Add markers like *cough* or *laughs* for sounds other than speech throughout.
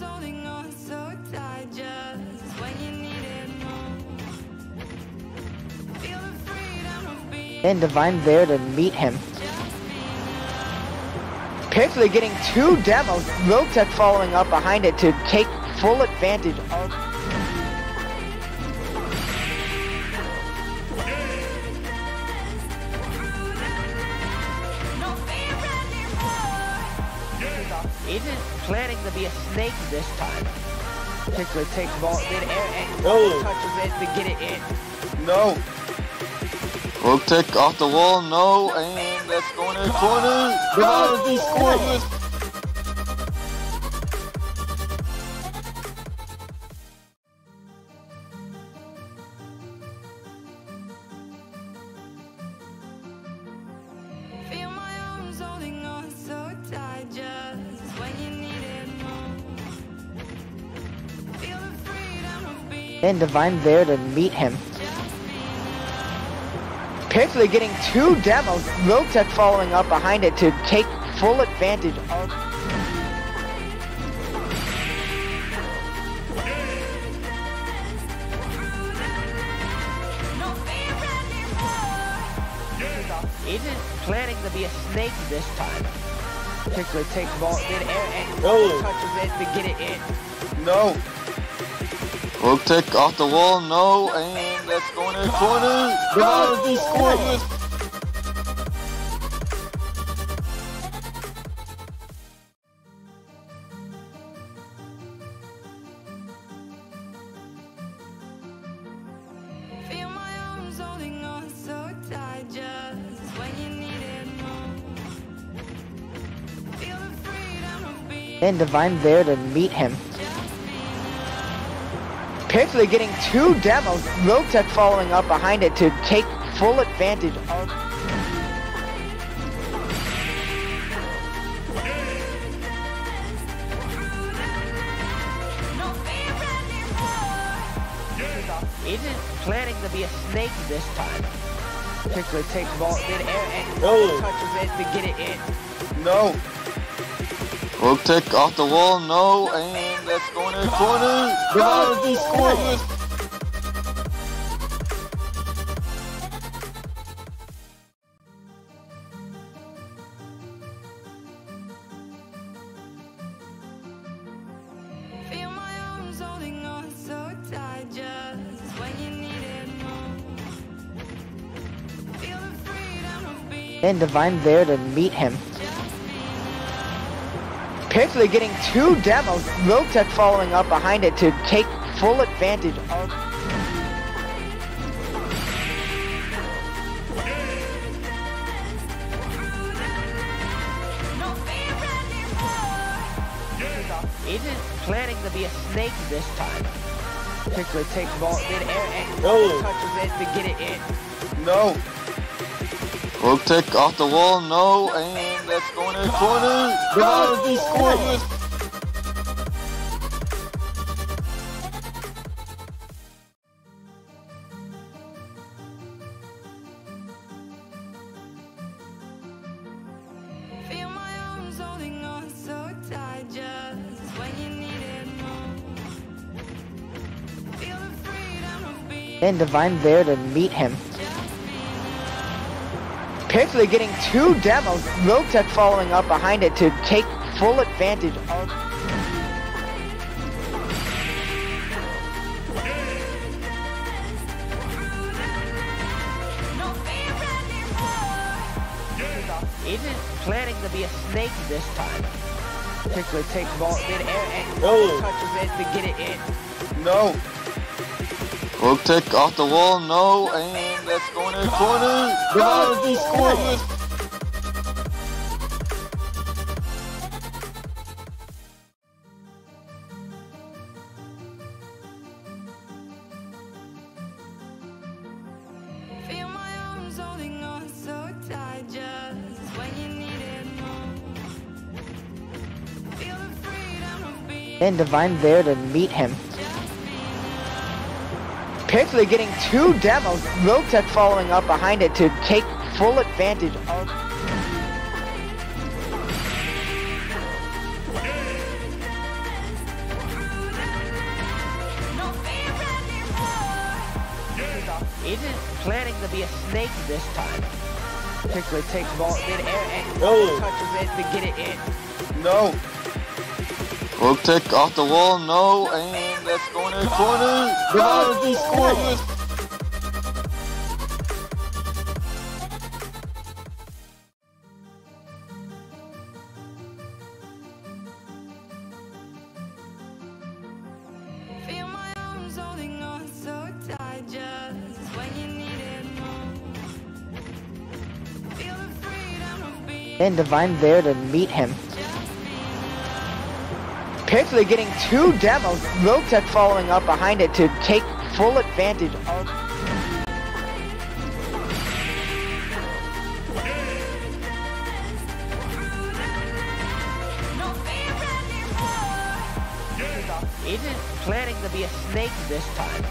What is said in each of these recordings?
holding on so tight just when you need it And Divine there to meet him. Piffley getting two demos, Rotech following up behind it to take full advantage of be a snake this time. Piffley takes ball in air and Oh. touches it to get it in. No. Rotec off the wall, no, and that's going in the corner. No, he scores And Divine there to meet him. Piffley getting two demos, Rotech following up behind it to take full advantage of no fear. Isn't planning to be a snake this time. Piffley takes ball in air and Oh. touches it to get it in. No. Rotec off the wall, no, and that's going in the corner. No, he scores this. Feel my arms holding on so tight just when you need it most. Feel the freedom of being And Divine there to meet him. Piffley getting two demos, Rotech following up behind it to take full advantage of. Isn't planning to be a snake this time. Piffley takes ball in air and Oh. touches it to get it in. No. Rotec off the wall, no, and that's going in the corner. No, he scores this. Feel my arms holding on so tight just when you need it most. Feel the freedom of being And Divine there to meet him. Piffley getting two demos, Rotech following up behind it to take full advantage of no fear. Isn't planning to be a snake this time. Piffley takes ball in air and Oh. touches it to get it in. No. Rotec off the wall, no, and that's going in the corner. No, scores this. Feel my arms holding on so tight just when you need it most. Feel the freedom And Divine there to meet him. Piffley getting two demos, Rotech following up behind it to take full advantage of no fear anymore. Isn't planning to be a snake this time. Piffley takes ball in air and Oh. touches it to get it in. No. Rotec off the wall, no, and that's going in the corner. No, scores this. Feel my arms holding on so tight just when you need it most. Feel the freedom of being And Divine there to meet him. Pixley getting two demos, Miltech following up behind it to take full advantage of... Isn't planning to be a snake this time. Pixley takes ball in air and oh. touches it to get it in. No. Miltech off the wall, no, and that's going in corner. Devon, he scores. Feel my arms holding on so tight just when you need it most. Feel the freedom of And Divine there to meet him. Particularly getting two demos, Rotech following up behind it to take full advantage of Isn't planning to be a snake this time.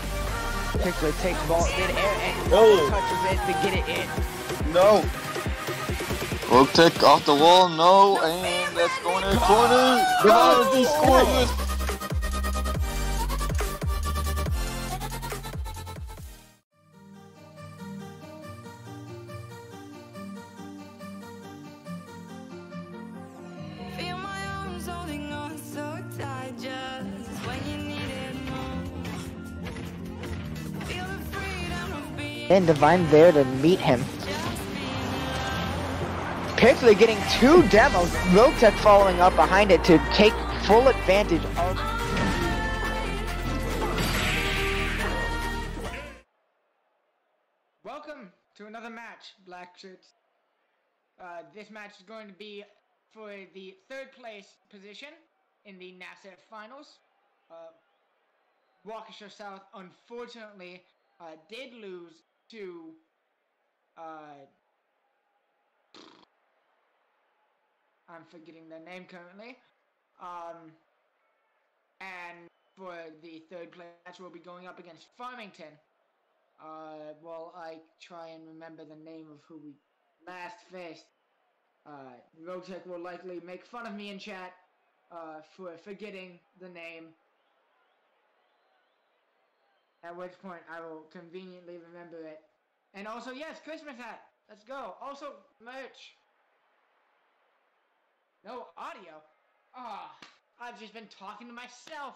Particularly takes ball mid-air and Oh. touches it to get it in. No. Rogue Tech off the wall, no, and that's going in corner. Devon, he scores. Feel my arms holding on so tight just when you need it most. Feel the freedom of being And Divine there to meet him. Particularly getting two demos, Rotech following up behind it to take full advantage of Welcome to another match, Black Shirts. Uh, this match is going to be for the third place position in the NASEF Finals. Uh, Waukesha South, unfortunately, uh, did lose to. Uh, I'm forgetting their name currently. Um, and for the third place match, we'll be going up against Farmington. Uh, well, I try and remember the name of who we last faced. Uh, Rotech will likely make fun of me in chat, uh, for forgetting the name. At which point I will conveniently remember it. And also, yes, Christmas hat! Let's go! Also, merch! No audio? Ah, I've just been talking to myself!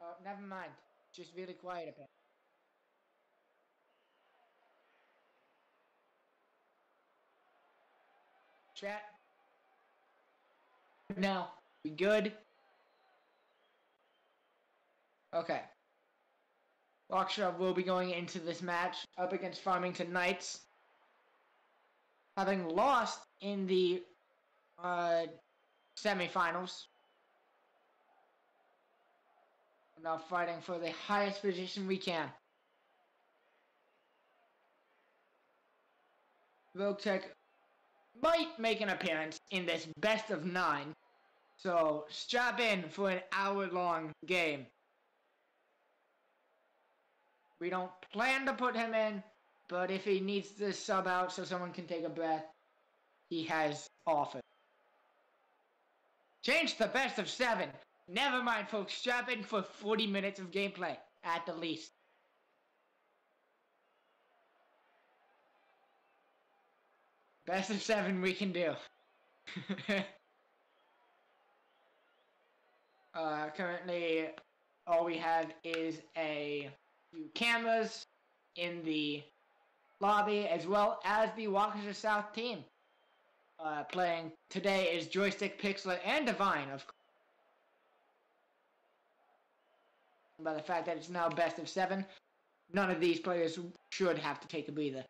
Oh, never mind. Just really quiet a bit. Chat. Now, we good? Okay. Waukesha will be going into this match up against Farmington Knights. Having lost in the uh, semifinals. Now fighting for the highest position we can. Tech might make an appearance in this best of nine. So strap in for an hour long game. We don't plan to put him in, but if he needs to sub out so someone can take a breath, he has offered. Change the best of seven. Never mind, folks. Strap in for 40 minutes of gameplay, at the least. Best of seven we can do. *laughs* uh, currently, all we have is a few cameras in the lobby, as well as the Waukesha South team. Uh, playing today is Joystick, Pixler, and Divine, of course. By the fact that it's now best of seven, none of these players should have to take a breather.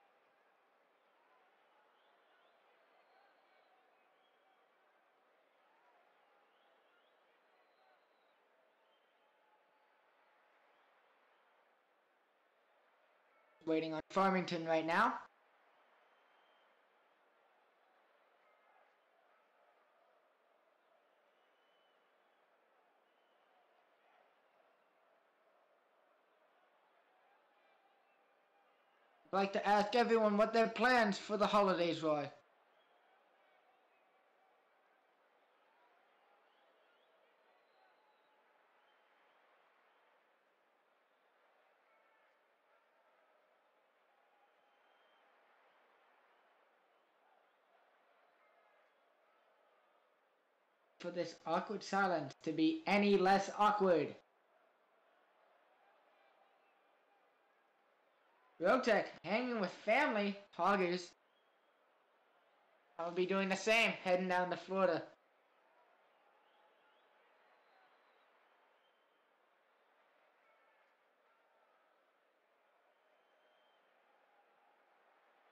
Waiting on Farmington right now. I'd like to ask everyone what their plans for the holidays were. For this awkward silence to be any less awkward. Rotec hanging with family, hoggers. I'll be doing the same, heading down to Florida.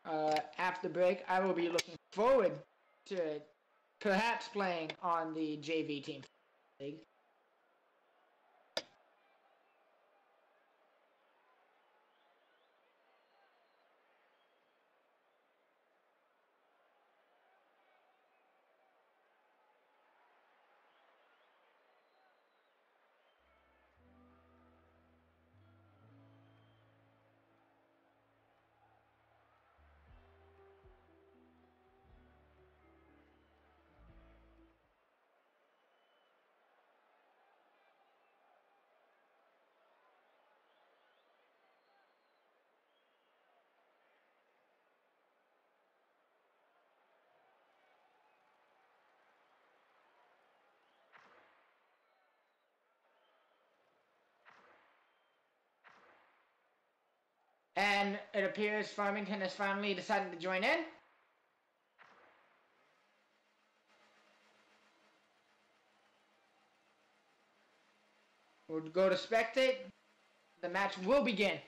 Uh, after break, I will be looking forward to perhaps playing on the JV team league. And it appears Farmington has finally decided to join in. We'll go to spectate. The match will begin.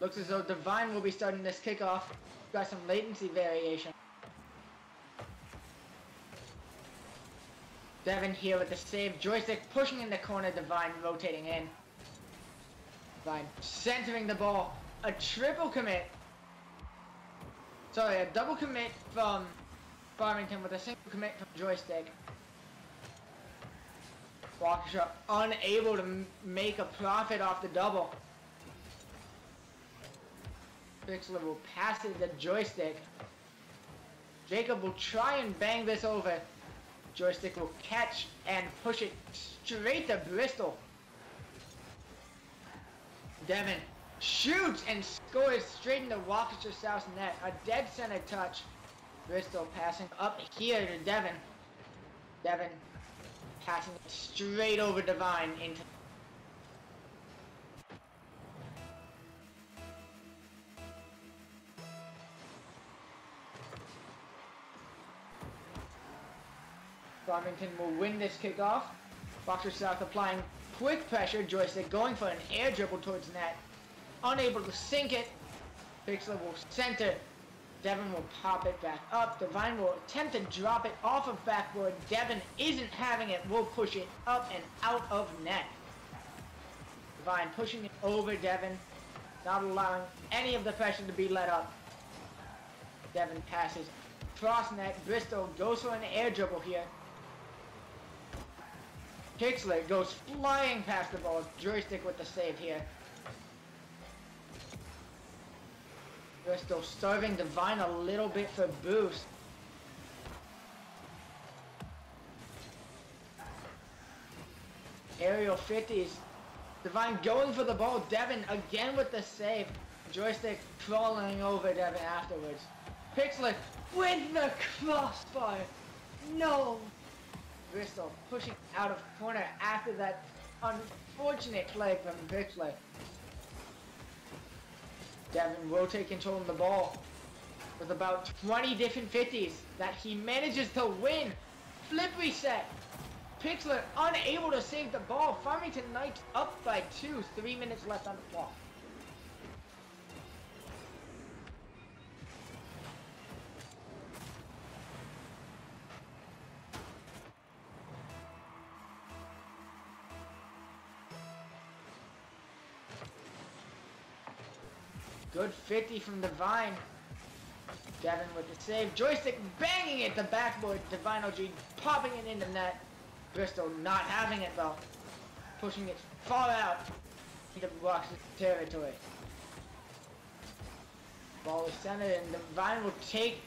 Looks as though Divine will be starting this kickoff. Got some latency variation. Devin here with the save. Joystick pushing in the corner. Divine rotating in. Divine centering the ball. A triple commit. Sorry, a double commit from Farmington with a single commit from Joystick. Waukesha unable to make a profit off the double. Pixler will pass it to the joystick. Jacob will try and bang this over. Joystick will catch and push it straight to Bristol. Devin shoots and scores straight into Waukesha South's net. A dead center touch. Bristol passing up here to Devin. Devin passing straight over Divine into Farmington will win this kickoff. Waukesha South applying quick pressure. Joystick going for an air dribble towards net. Unable to sink it. Pixler will center. Devin will pop it back up. Divine will attempt to drop it off of backboard. Devin isn't having it. Will push it up and out of net. Divine pushing it over Devin. Not allowing any of the pressure to be let up. Devin passes cross net. Bristol goes for an air dribble here. Kixley goes flying past the ball. Joystick with the save here. We're still starving Divine a little bit for boost. Aerial 50s. Divine going for the ball. Devin again with the save. Joystick crawling over Devin afterwards. Pixley with the crossfire. No. Bristol pushing out of corner after that unfortunate play from Pixley. Devin will take control of the ball with about 20 different 50s that he manages to win. Flip reset. Pixler unable to save the ball. Farmington Knights up by two. Three minutes left on the clock. Good 50 from Divine. Devin with the save. Joystick banging it the backboard. Divine OG popping it into net. Bristol not having it though. Pushing it far out into Rock's territory. Ball is centered and Divine will take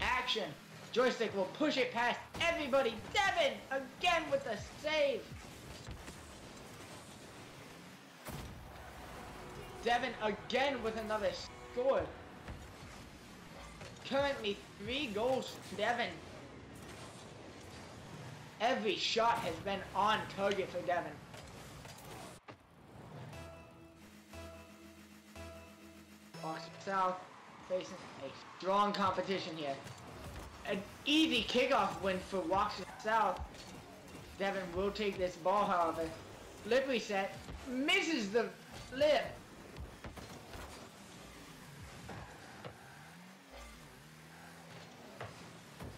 action. Joystick will push it past everybody. Devin again with the save. Devin again with another score. currently three goals to Devon. Every shot has been on target for Devon. Waukesha South facing a strong competition here. An easy kickoff win for Waukesha South. Devon will take this ball, however. Flip reset. Misses the flip.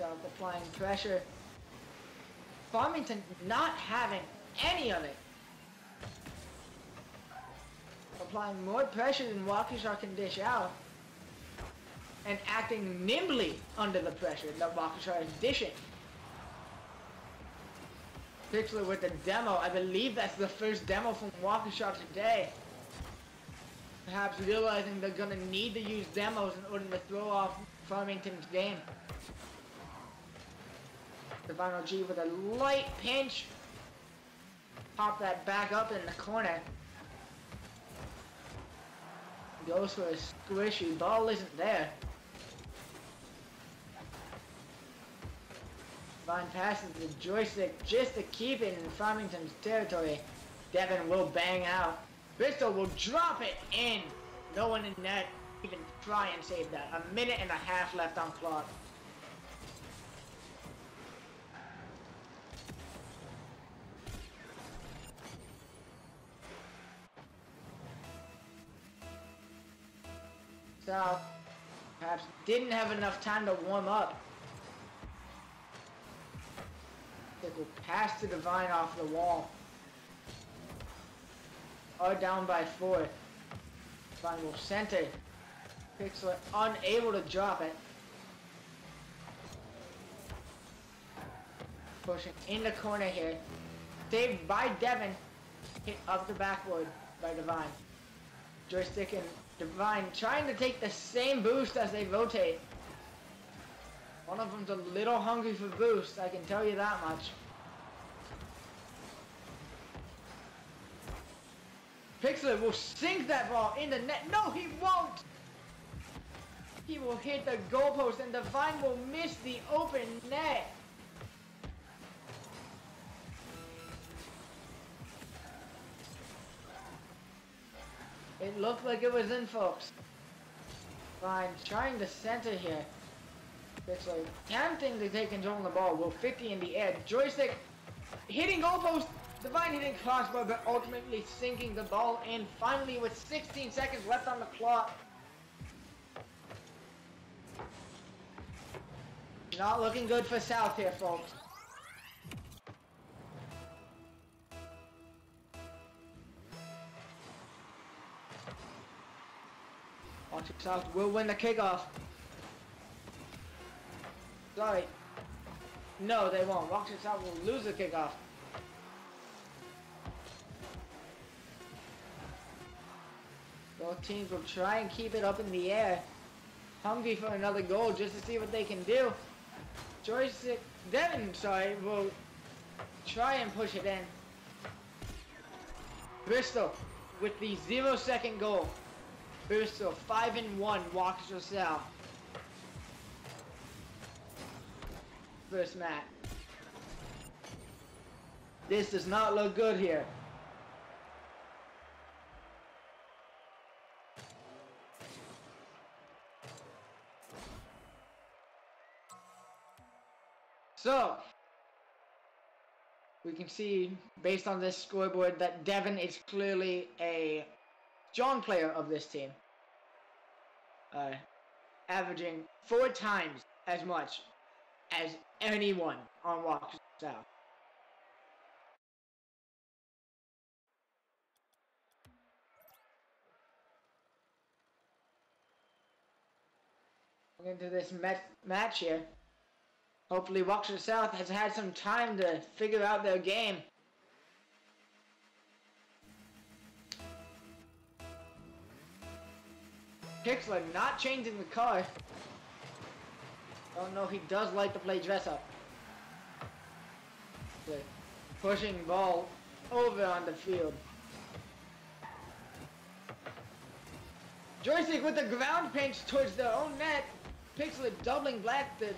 South applying pressure. Farmington not having any of it. Applying more pressure than Waukesha can dish out. And acting nimbly under the pressure that Waukesha is dishing. Pixler with the demo. I believe that's the first demo from Waukesha today. Perhaps realizing they're gonna need to use demos in order to throw off Farmington's game. Stefano G with a light pinch. Pop that back up in the corner. Goes for a squishy. Ball isn't there. Vine passes the joystick just to keep it in Farmington's territory. Devon will bang out. Bristol will drop it in. No one in net even try and save that. A minute and a half left on clock. South perhaps didn't have enough time to warm up. It will pass to Divine off the wall. Are down by four. Divine will center. Pixel unable to drop it. Pushing in the corner here. Saved by Devon. Hit up the backboard by Divine. Joystick and Divine trying to take the same boost as they rotate. One of them's a little hungry for boost, I can tell you that much. Pixler will sink that ball in the net. No, he won't! He will hit the goalpost and Divine will miss the open net. It looked like it was in, folks. Fine, trying to center here. It's like tempting to take control of the ball. Will 50 in the air. Joystick hitting goalpost. Divine hitting crossbar, but ultimately sinking the ball in. Finally, with 16 seconds left on the clock. Not looking good for South here, folks. South will win the kickoff. Sorry. No, they won't. Rocket South will lose the kickoff. Both teams will try and keep it up in the air. Hungry for another goal just to see what they can do. Joystick, Devon, sorry, will try and push it in. Bristol with the zero second goal. Bristol, 5 and 1, walks yourself. First match. This does not look good here. So, we can see based on this scoreboard that Devon is clearly a strong player of this team. Uh, averaging four times as much as anyone on Walk South. Into this match here. Hopefully, Waukesha South has had some time to figure out their game. Pixler not changing the car. Oh no, he does like to play dress up. The pushing ball over on the field. Joystick with the ground pinch towards their own net. Pixlet doubling black to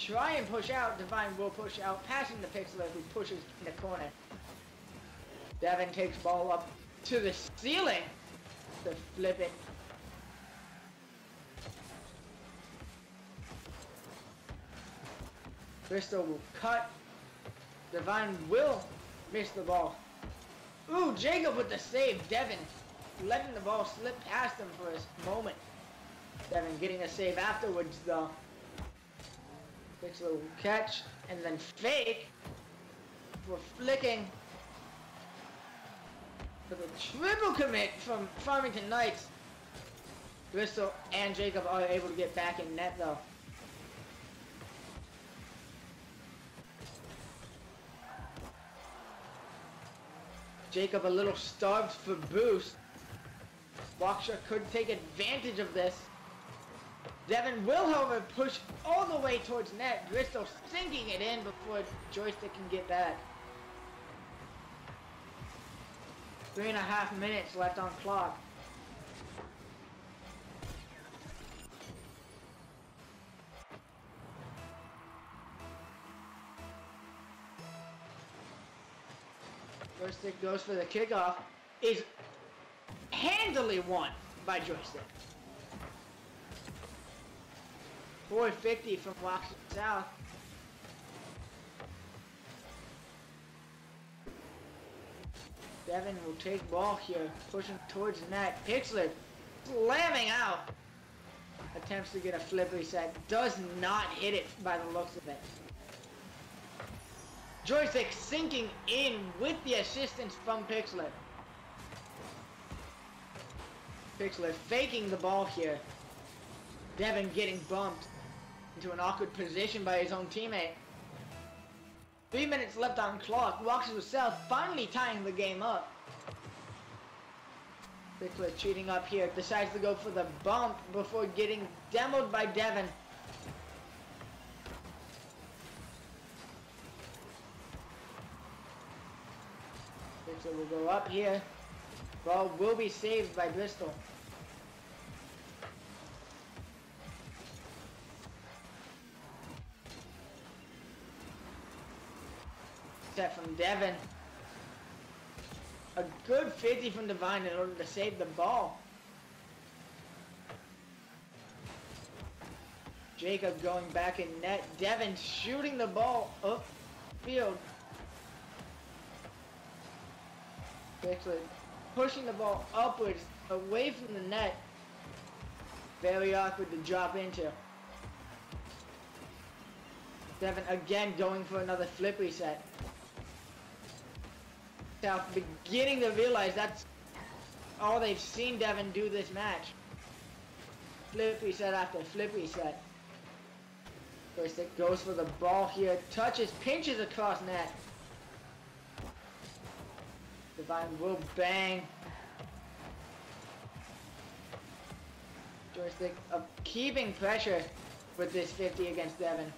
try and push out. Divine will push out, passing the Pixlet who pushes in the corner. Devin takes ball up to the ceiling to flip it. Bristol will cut. Divine will miss the ball. Ooh, Jacob with the save. Devin letting the ball slip past him for a moment. Devin getting a save afterwards though. Takes a little catch and then fake for flicking for the triple commit from Farmington Knights. Bristol and Jacob are able to get back in net though. Jacob a little starved for boost. Waukesha could take advantage of this. Devin will, however, push all the way towards net. Bristol sinking it in before Joystick can get back. Three and a half minutes left on clock. Joystick goes for the kickoff. Is handily won by Joystick. 450 from Waukesha South. Devin will take ball here, pushing towards the net. Pixlet slamming out. Attempts to get a flip reset. Does not hit it by the looks of it. Joystick sinking in with the assistance from Pixlet. Pixlet faking the ball here. Devin getting bumped into an awkward position by his own teammate. Three minutes left on clock. Waukesha South finally tying the game up. Pixlet cheating up here. Decides to go for the bump before getting demoed by Devin. Pixlet will go up here. Ball will be saved by Bristol. Set from Devin. A good 50 from Divine in order to save the ball. Jacob going back in net. Devin shooting the ball upfield. Actually pushing the ball upwards away from the net. Very awkward to drop into. Devin again going for another flip reset. South beginning to realize that's all they've seen Devin do this match. Flip reset after flip reset. First it goes for the ball here, touches, pinches across net. Divine will bang. Joystick of keeping pressure with this 50 against Devin.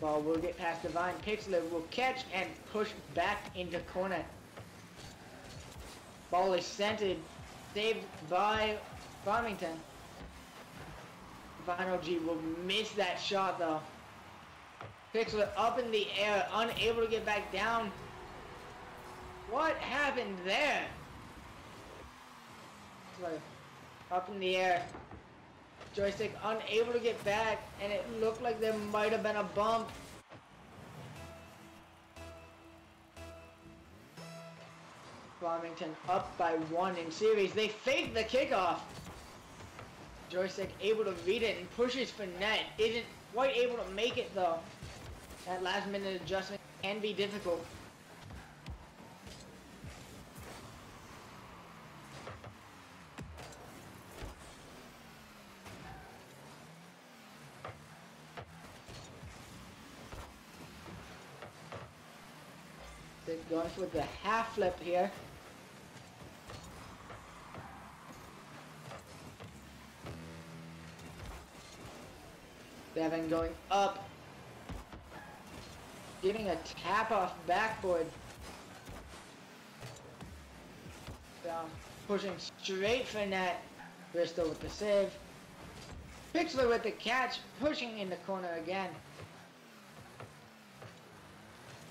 Ball will get past Divine. Pixler will catch and push back into corner. Ball is centered. Saved by Farmington. Divine OG will miss that shot though. Pixler up in the air, unable to get back down. What happened there? Like, up in the air. Joystick unable to get back, and it looked like there might have been a bump. Farmington up by one in series. They fake the kickoff. Joystick able to read it and pushes for net. Isn't quite able to make it though. That last minute adjustment can be difficult. Going for the half flip here. Devin going up. Getting a tap off backboard. Down. Pushing straight for net. Bristol with the save. Pixler with the catch, pushing in the corner again.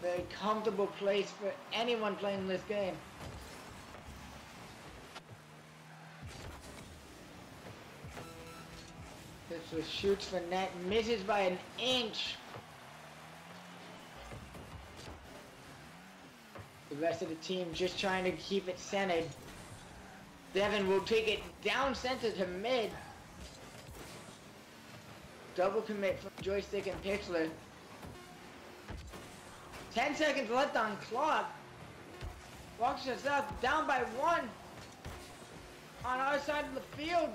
Very comfortable place for anyone playing this game. Pixler shoots for net, misses by an inch. The rest of the team just trying to keep it centered. Devin will take it down center to mid. Double commit from joystick and Pixler. 10 seconds left on clock. Waukesha South down by one. On our side of the field.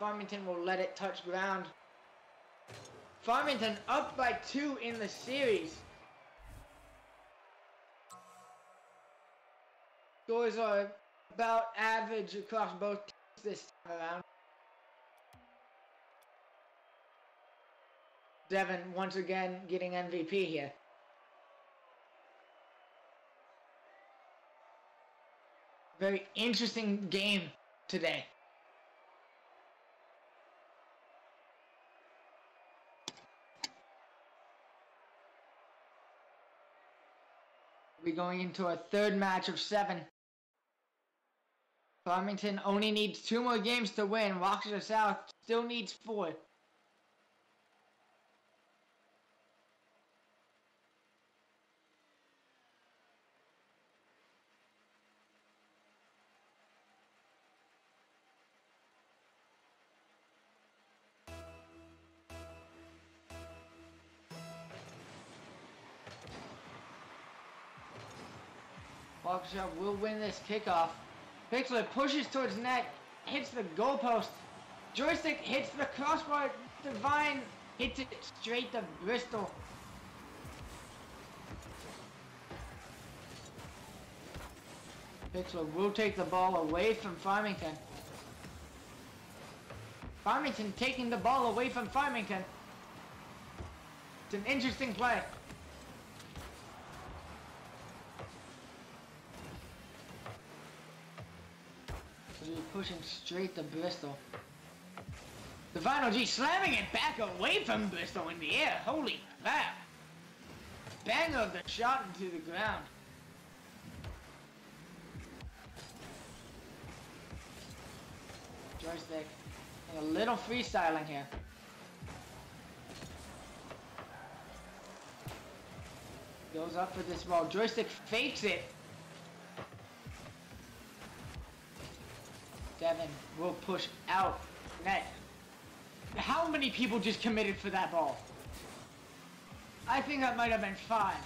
Farmington will let it touch ground. Farmington up by two in the series. Scores are about average across both teams this time around. Devin once again getting MVP here. Very interesting game today. We're going into a third match of seven. Farmington only needs two more games to win. Waukesha South still needs four. Will win this kickoff. Pixler pushes towards net, hits the goalpost. Joystick hits the crossbar. Divine hits it straight to Bristol. Pixler will take the ball away from Farmington. Farmington taking the ball away from Farmington. It's an interesting play. He's pushing straight to Bristol. The Divine OG slamming it back away from Bristol in the air. Holy crap. Banger of the shot into the ground. Joystick. A little freestyling here. Goes up for this ball. Joystick fakes it. Will push out net. How many people just committed for that ball? I think that might have been five.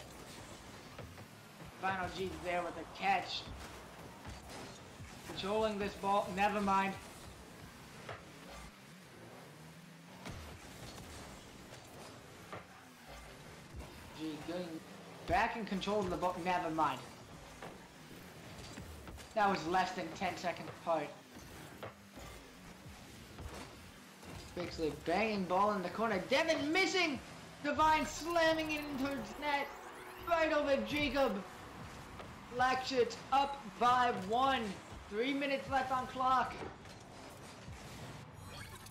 Final G's there with a catch. Controlling this ball. Never mind. G going back in control of the ball. Never mind. That was less than 10 seconds apart. Bixley banging ball in the corner. Devin missing! Divine slamming it into his net. Right over Jacob. Blackshirts up by one. Three minutes left on clock.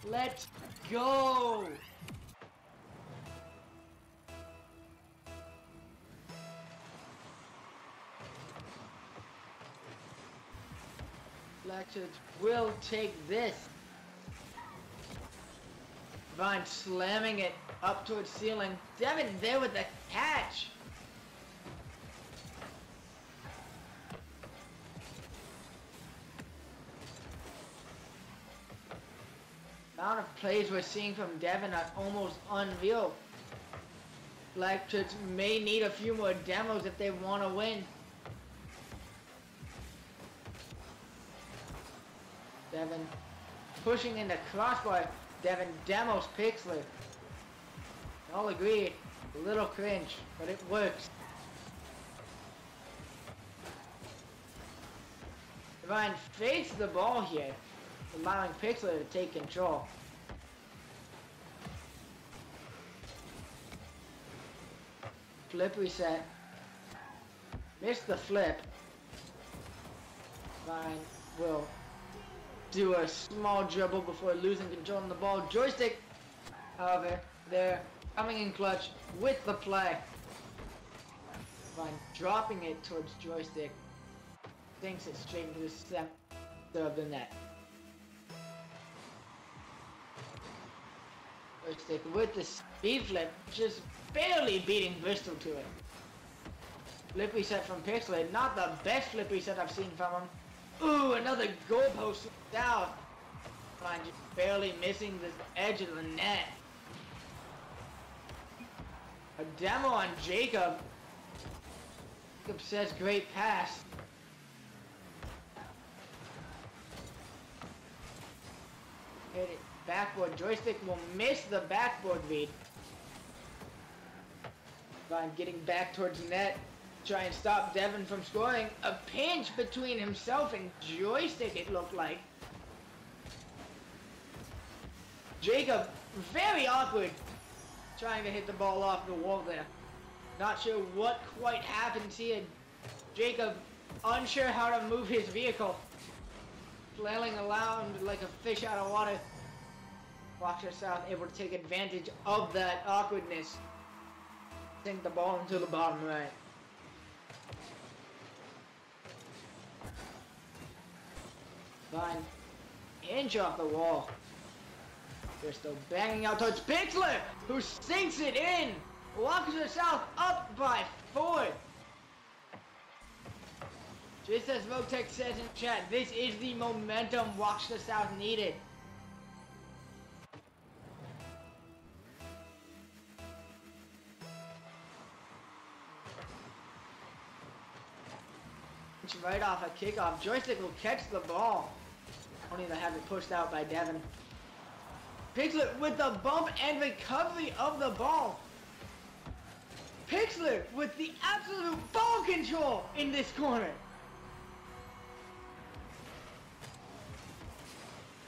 Let's go! Blackshirts will take this. Vine slamming it up towards ceiling. Devin there with the catch. Amount of plays we're seeing from Devin are almost unreal. Blackshirts may need a few more demos if they want to win. Devin pushing in the crossbar. Devin demos Pixley. All agree, a little cringe, but it works. Divine fakes the ball here, allowing Pixler to take control. Flip reset. Missed the flip. Divine will do a small dribble before losing control of the ball. Joystick, however, they're coming in clutch with the play. Fine, dropping it towards joystick. Thinks it straight into the center of the net. Joystick with the speed flip, just barely beating Bristol to it. Flip reset from Pixler, not the best flip reset I've seen from him. Ooh, another goalpost down. Fine, just barely missing the edge of the net. A demo on Jacob. Jacob says great pass. Hit it. Backboard joystick will miss the backboard read. Fine, getting back towards the net. Try and stop Devin from scoring. A pinch between himself and joystick it looked like. Jacob, very awkward, trying to hit the ball off the wall there. Not sure what quite happened here. Jacob, unsure how to move his vehicle. Flailing around like a fish out of water. Boxer South able to take advantage of that awkwardness. Sink the ball into the bottom right. Fine. Inch off the wall. They're still banging out towards Pixler, who sinks it in. Waukesha South up by four. Just as Votech says in chat, this is the momentum Waukesha South needed. It's right off a kickoff. Joystick will catch the ball. Only to have it pushed out by Devin. Pixler with the bump and recovery of the ball. Pixler with the absolute ball control in this corner.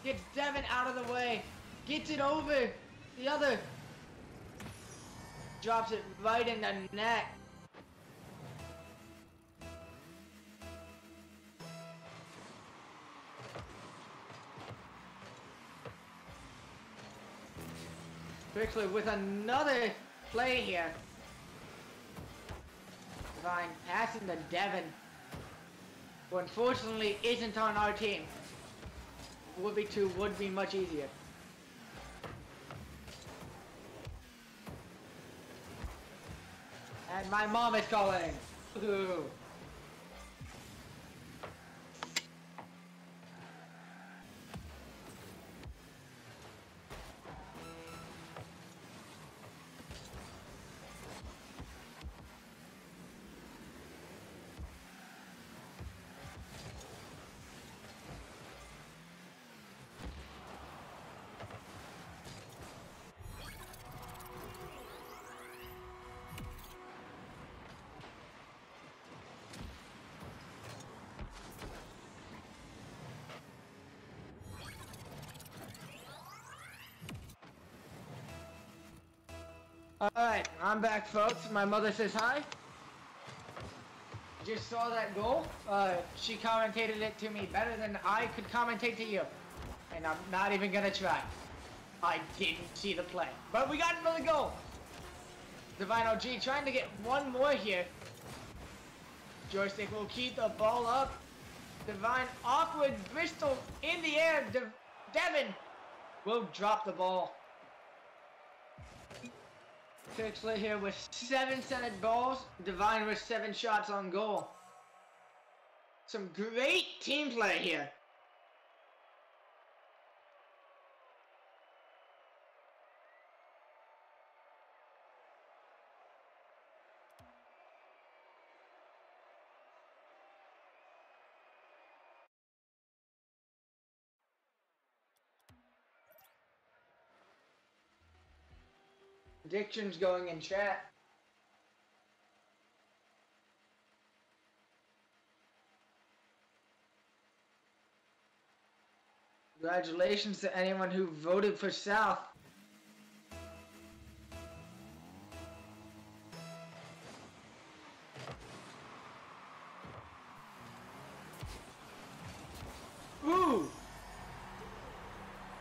Gets Devin out of the way. Gets it over the other. Drops it right in the net. Pixler with another play here. Divine passing to Devin. Who unfortunately isn't on our team. Would be two would be much easier. And my mom is calling. *laughs* Ooh. Alright, I'm back folks. My mother says hi. Just saw that goal. Uh, she commentated it to me better than I could commentate to you. And I'm not even gonna try. I didn't see the play. But we got another goal. Divine OG trying to get one more here. Joystick will keep the ball up. Divine awkward Bristol in the air. De Devin will drop the ball. Pixler here with seven centered balls. Divine with seven shots on goal. Some great team play here. Predictions going in chat. Congratulations to anyone who voted for South. Ooh!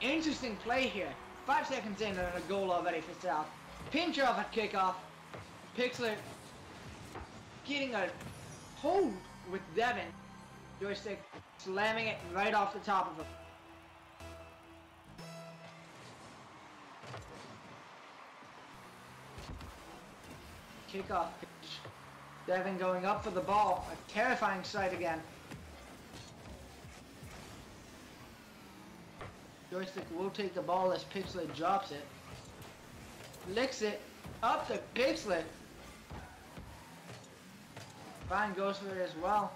interesting play here. Five seconds in and a goal already for South. Pinch off at kickoff. Pixler getting a hold with Devin. Joystick slamming it right off the top of him. Kickoff pitch. Devin going up for the ball. A terrifying sight again. Joystick will take the ball as Pixler drops it. Licks it up to Pixler. Fine goes for it as well.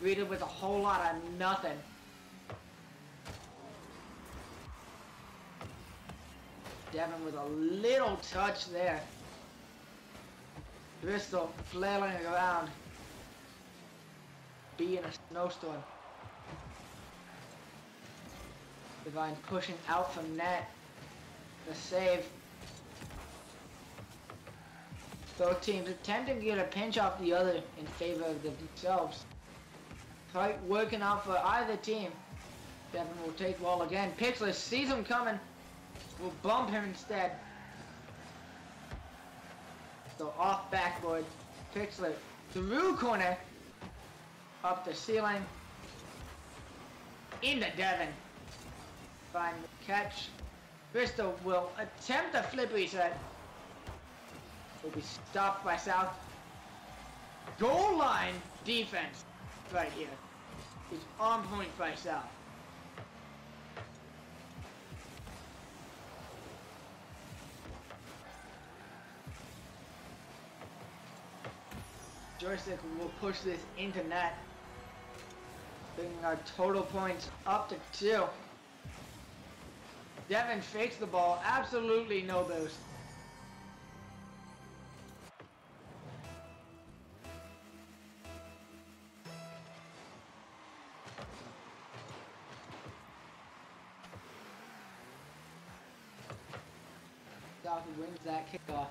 Greeted with a whole lot of nothing. Devin with a little touch there. Bristol flailing around. Be in a snowstorm. Divine pushing out from net. The save. Both teams attempt to get a pinch off the other in favor of themselves. Fight working out for either team. Devin will take ball again. Pixler sees him coming. Will bump him instead. So off backboard. Pixler through corner. Up the ceiling. Into Devin. Find the catch. Bristol will attempt a flip reset. Will be stopped by South. Goal line defense right here is on point by South. Joystick will push this into net. Bringing our total points up to two. Devin fakes the ball, absolutely no boost. Wins that kickoff.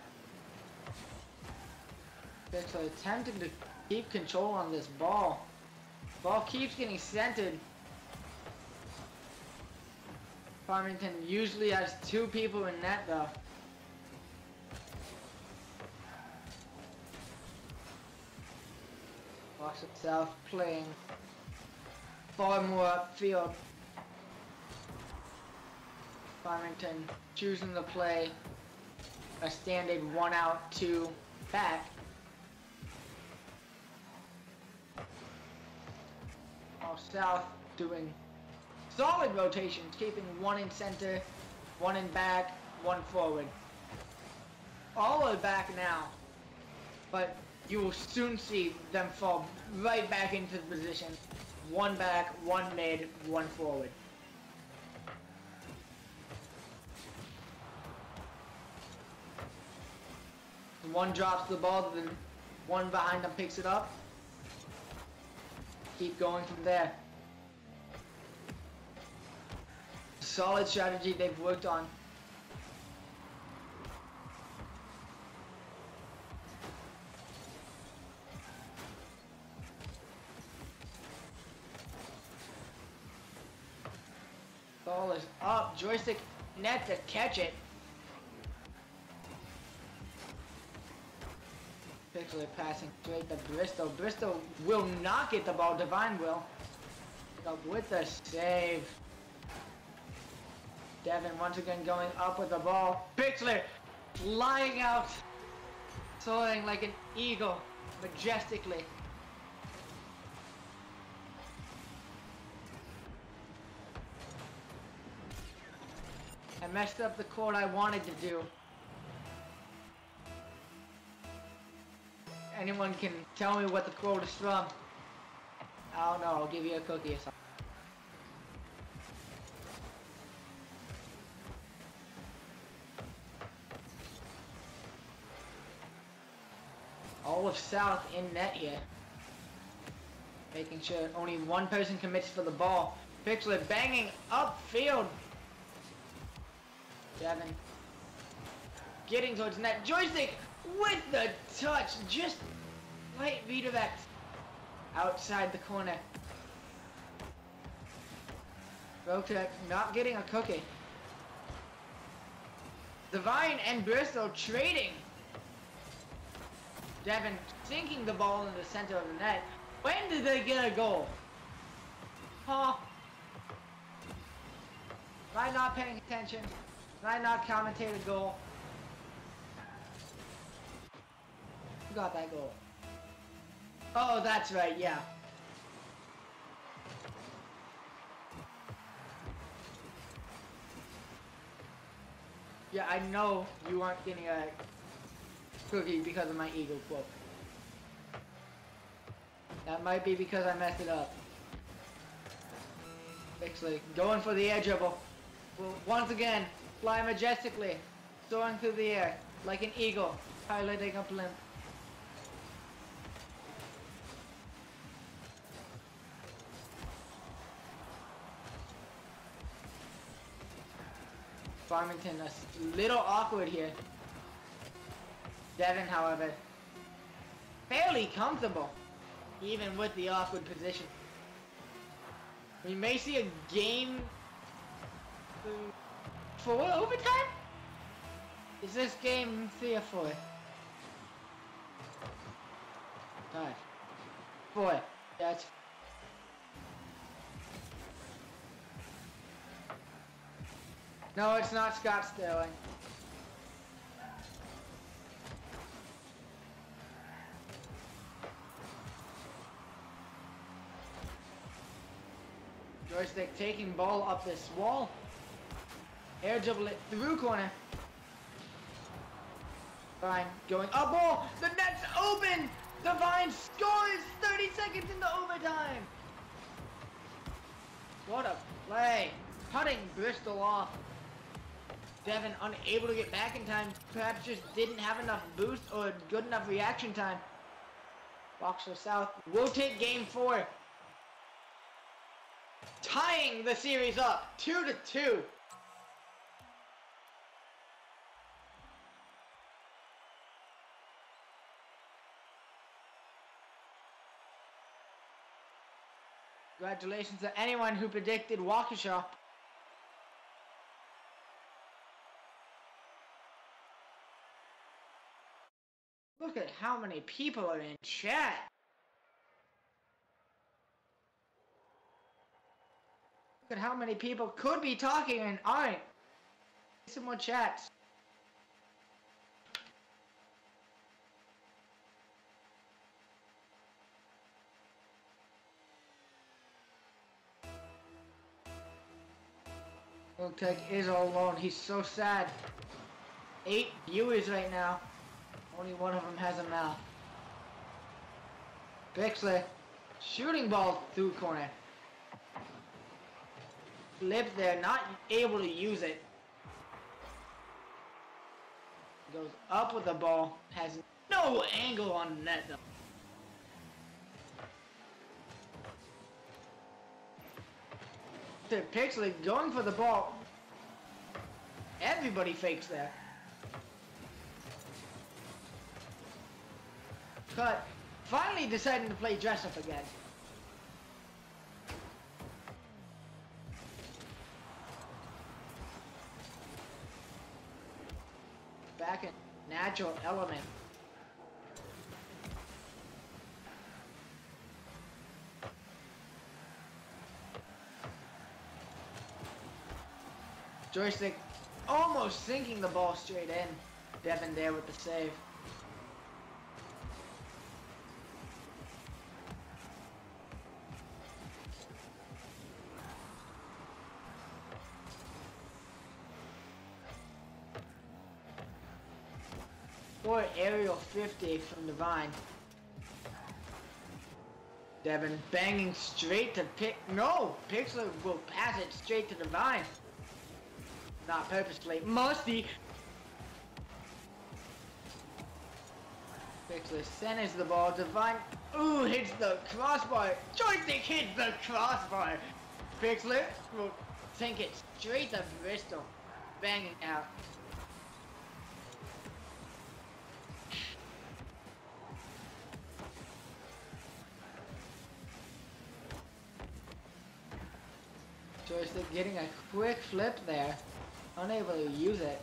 Pitcher attempting to keep control on this ball. Ball keeps getting centered. Farmington usually has two people in net though. Waukesha South playing far more upfield. Farmington choosing to play a standard one out, two back. While South doing solid rotations, keeping one in center, one in back, one forward. All are back now, but you will soon see them fall right back into the position. One back, one mid, one forward. One drops the ball, then one behind them picks it up. Keep going from there. Solid strategy they've worked on. Ball is up. Joystick net to catch it. Pixler passing straight to Bristol. Bristol will not get the ball. Divine will. With the save. Devin once again going up with the ball. Pixler flying out. Soaring like an eagle. Majestically. I messed up the chord I wanted to do. Anyone can tell me what the quote is from? I don't know, I'll give you a cookie or something. All of South in net here. Making sure only one person commits for the ball. Pixler banging upfield. Devin getting towards net. Joystick with the touch. Just light redirect outside the corner. Rotec not getting a cookie. Divine and Bristol trading. Devin sinking the ball in the center of the net. When did they get a goal? Huh? Am I not paying attention? Did I not commentate a goal? Who got that goal? Oh, that's right, yeah. Yeah, I know you aren't getting a cookie because of my eagle quote. That might be because I messed it up. Actually, going for the air dribble. Well, once again, fly majestically, soaring through the air like an eagle, piloting a blimp. Farmington a little awkward here. Devin, however, fairly comfortable, even with the awkward position. We may see a game four overtime? Is this game three or four? Five. Four. That's No, it's not Scott Sterling. Joystick taking ball up this wall. Air dribble it through corner. Fine, going up ball. The net's open. Divine scores 30 seconds into overtime. What a play. Cutting Bristol off. Devin unable to get back in time. Perhaps just didn't have enough boost or good enough reaction time. Boxer South will take game four. Tying the series up two to two. Congratulations to anyone who predicted Waukesha. Look at how many people are in chat. Look at how many people could be talking and aren't. Some more chats. Tech is all alone. He's so sad. Eight viewers right now. Only one of them has a mouth. Bixley. Shooting ball through corner. Flip there, not able to use it. Goes up with the ball. Has no angle on net though. Pixler going for the ball. Everybody fakes there. Cut. Finally deciding to play dress up again. Back in natural element. Joystick almost sinking the ball straight in. Devin there with the save. 50 from the Divine. Devin banging straight to pick. No! Pixel will pass it straight to the Divine. Not purposely. Musty! Pixel centers the ball. Divine. Ooh, hits the crossbar. Joystick hits the crossbar. Pixel will sink it straight to Bristol. Banging out. just getting a quick flip there. Unable to use it.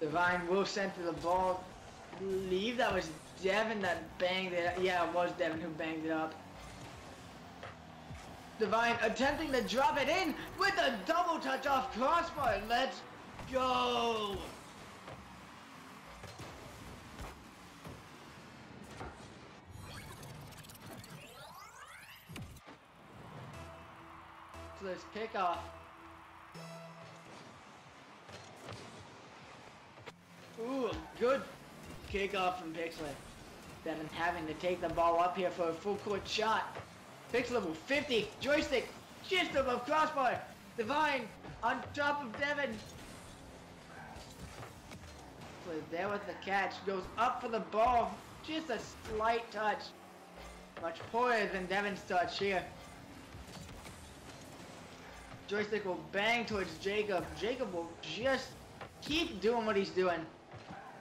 Divine Wolf sent to the ball. I believe that was Devin that banged it. Yeah, it was Devin who banged it up. Divine attempting to drop it in with a double touch off crossbar. Let's go! So let's kick off. Ooh, good kickoff from Pixler. Devin having to take the ball up here for a full court shot. Pixel with 50, joystick, just above crossbar. Divine on top of Devin. Pixler there with the catch, goes up for the ball. Just a slight touch. Much poorer than Devin's touch here. Joystick will bang towards Jacob. Jacob will just keep doing what he's doing.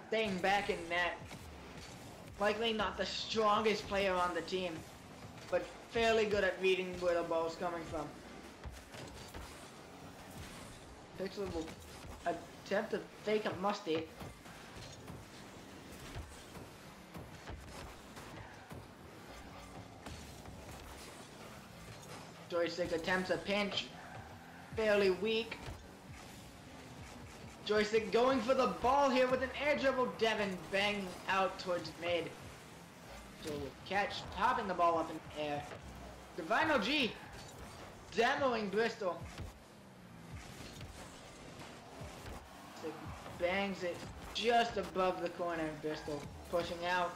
Staying back in net. Likely not the strongest player on the team, but fairly good at reading where the ball's coming from. Pixel will attempt to fake a musty. Joystick attempts a pinch. Fairly weak. Joystick going for the ball here with an air dribble. Devin banging out towards mid. So catch, popping the ball up in the air. Divine OG demoing Bristol. Bangs it just above the corner. Bristol pushing out.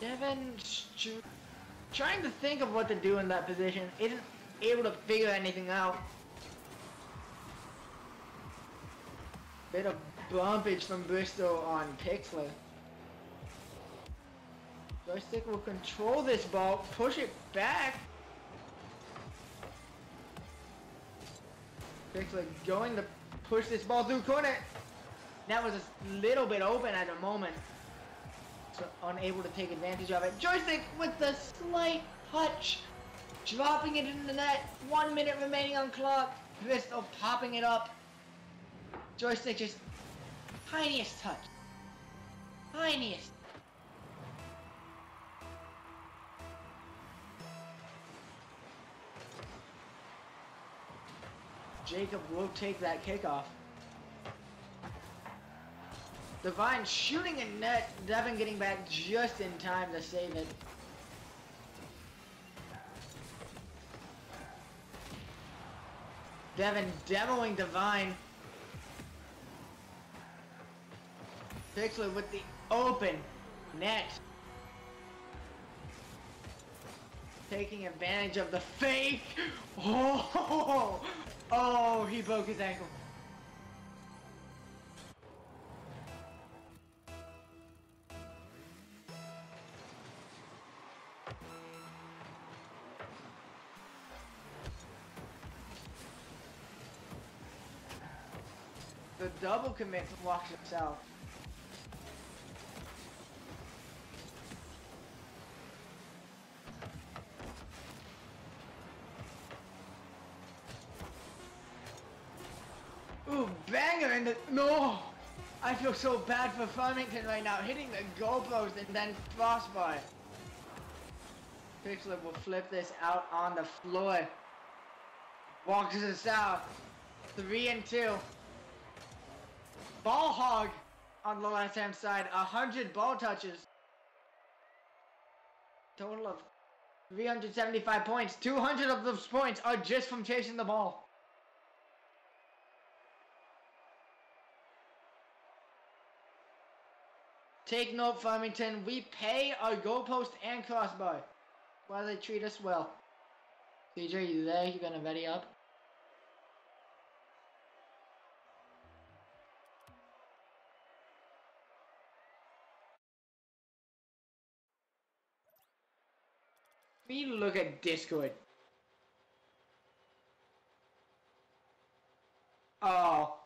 Devin str- trying to think of what to do in that position. Isn't able to figure anything out. Bit of bumpage from Bristol on Pixler. Joystick will control this ball, push it back. Pixler going to push this ball through corner. That was a little bit open at the moment. So unable to take advantage of it. Joystick with the slight touch. Dropping it in the net. One minute remaining on clock. Bristol popping it up. Joystick just tiniest touch. Tiniest. Jacob will take that kickoff. Divine shooting a net, Devin getting back just in time to save it. Devin demoing Divine. Pixler with the open net. Taking advantage of the fake. *laughs* Oh, oh, he broke his ankle. Double commit from walks himself. Ooh, banger in the no! I feel so bad for Farmington right now, hitting the goalpost and then crossbar. Pixler will flip this out on the floor. Walks us out. Three and two. Ball hog on the left hand side. A hundred ball touches. Total of 375 points. 200 of those points are just from chasing the ball. Take note, Farmington. We pay our goalpost and crossbar. Why they treat us well. CJ, you there? You gonna ready up? Look at Discord. Oh.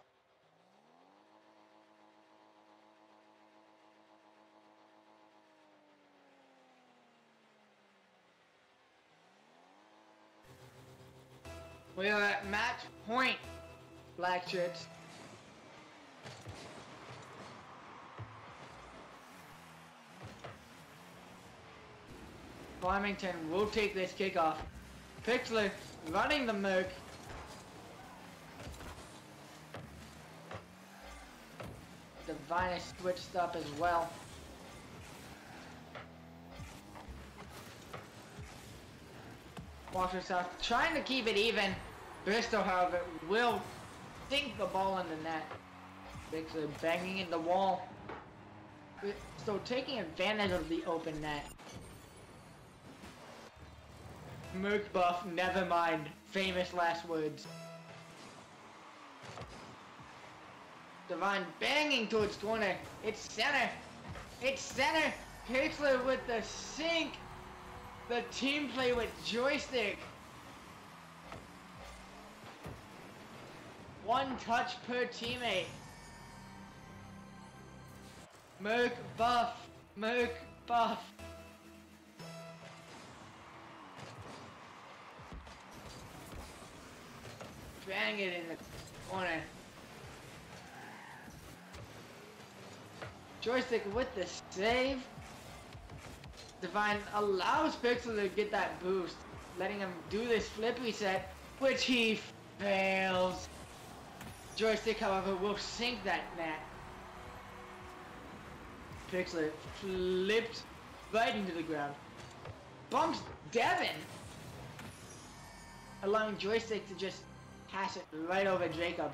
We are at match point, black shirts. Farmington will take this kickoff. Pixler running the Merc. Divine is switched up as well. Walker South trying to keep it even. Bristol, however, will sink the ball in the net. Pixler banging in the wall. So taking advantage of the open net. Merc buff, never mind. Famous last words. Divine banging towards corner. It's center. It's center. Pixler with the sink. The team play with joystick. One touch per teammate. Merc buff. Merc buff. Bang it in the corner. Joystick with the save. Divine allows Pixel to get that boost, letting him do this flippy set, which he fails. Joystick, however, will sink that net. Pixel flipped right into the ground. Bumps Devin, allowing Joystick to just pass it right over Jacob.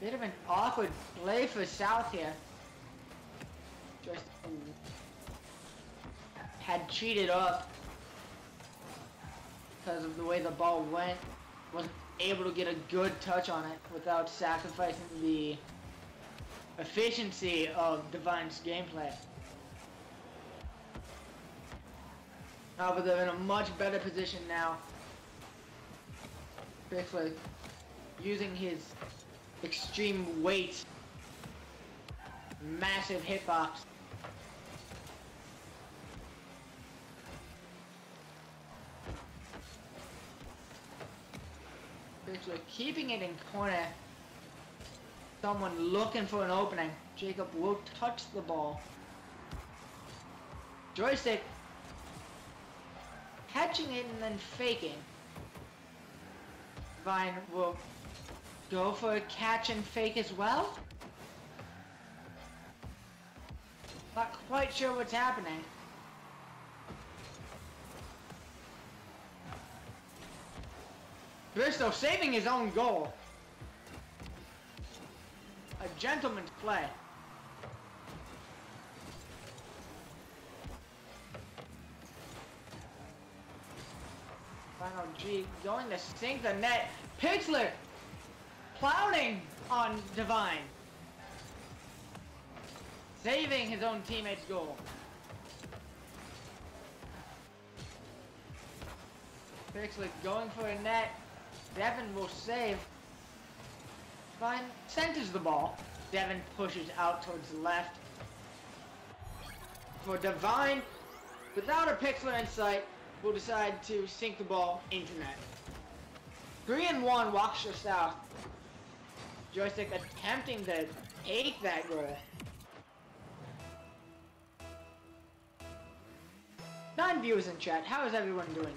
Bit of an awkward play for South here. Just had cheated up because of the way the ball went. Wasn't able to get a good touch on it without sacrificing the efficiency of Divine's gameplay. However, they're in a much better position now. Basically, using his extreme weight, massive hitbox. Basically, keeping it in corner. Someone looking for an opening. Jacob will touch the ball. Joystick catching it and then faking. Vine will go for a catch and fake as well? Not quite sure what's happening. Bristol saving his own goal. A gentleman's play. Going to sink the net. Pixler clowning on Divine. Saving his own teammate's goal. Pixler going for a net. Devin will save. Divine centers the ball. Devin pushes out towards the left. For Divine, without a Pixler in sight, will decide to sink the ball into net. 3 and 1 Waukesha South. Joystick attempting to take that goal. Nine viewers in chat. How is everyone doing?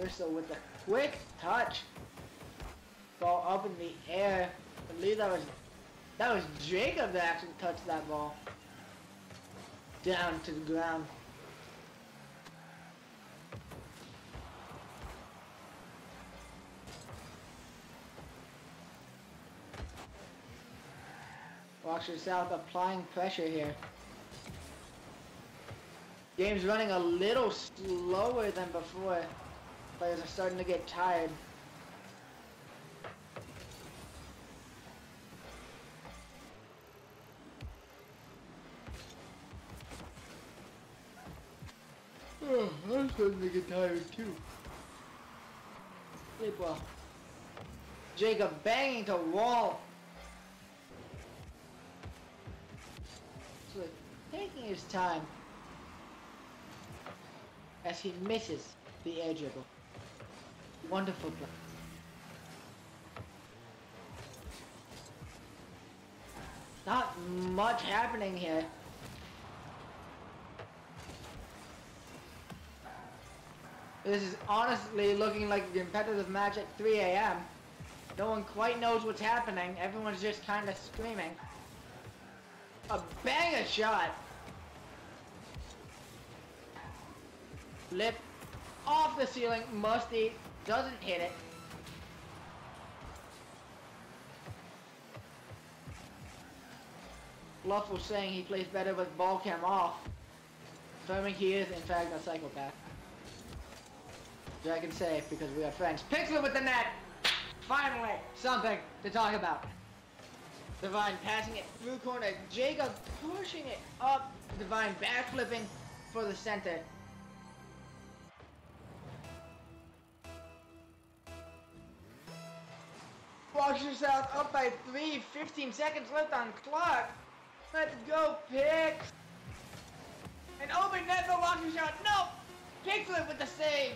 Bristol with a quick touch. Ball up in the air. I believe that was that was Jacob that actually touched that ball. Down to the ground. Watch yourself applying pressure here. Game's running a little slower than before. Players are starting to get tired. Oh, I'm starting to get tired too. Sleep well. Jacob banging to wall. So taking his time as he misses the air dribble. Wonderful play. Not much happening here. This is honestly looking like a competitive match at 3 a.m. No one quite knows what's happening. Everyone's just kind of screaming. A bang banger shot. Lip off the ceiling. Musty doesn't hit it. Bluff was saying he plays better with ball cam off. Confirming he is in fact a psychopath. Dragon safe because we are friends. Pixel with the net! Finally, something to talk about. Divine passing it through corner. Jacob pushing it up. Divine backflipping for the center. Walks South up by three. 15 seconds left on clock. Let's go, Pix. An open net for Walker shot. No! Pixler with the save.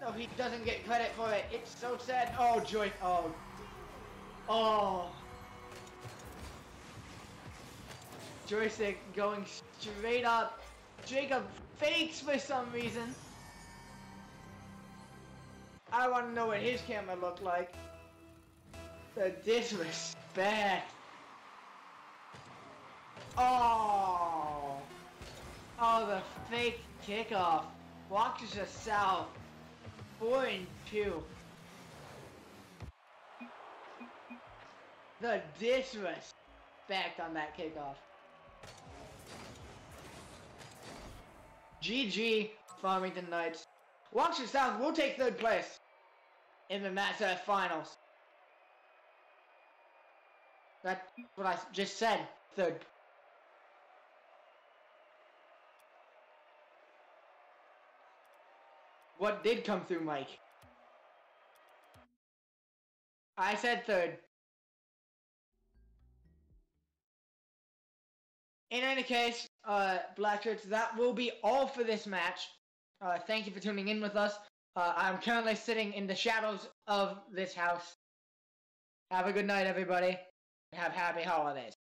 No, he doesn't get credit for it. It's so sad. Oh, Joy. Oh. Oh. Joystick going straight up. Jacob fakes for some reason. I want to know what his camera looked like. The disrespect. Oh. Oh, the fake kickoff. Waukesha south. Four and two. The disrespect on that kickoff. GG, Farmington Knights. Waukesha South will take third place in the NASEF finals. That's what I just said. Third. What did come through, Mike? I said third. In any case, uh, Blackshirts, that will be all for this match. Uh, thank you for tuning in with us. Uh, I'm currently sitting in the shadows of this house. Have a good night, everybody. Have happy holidays.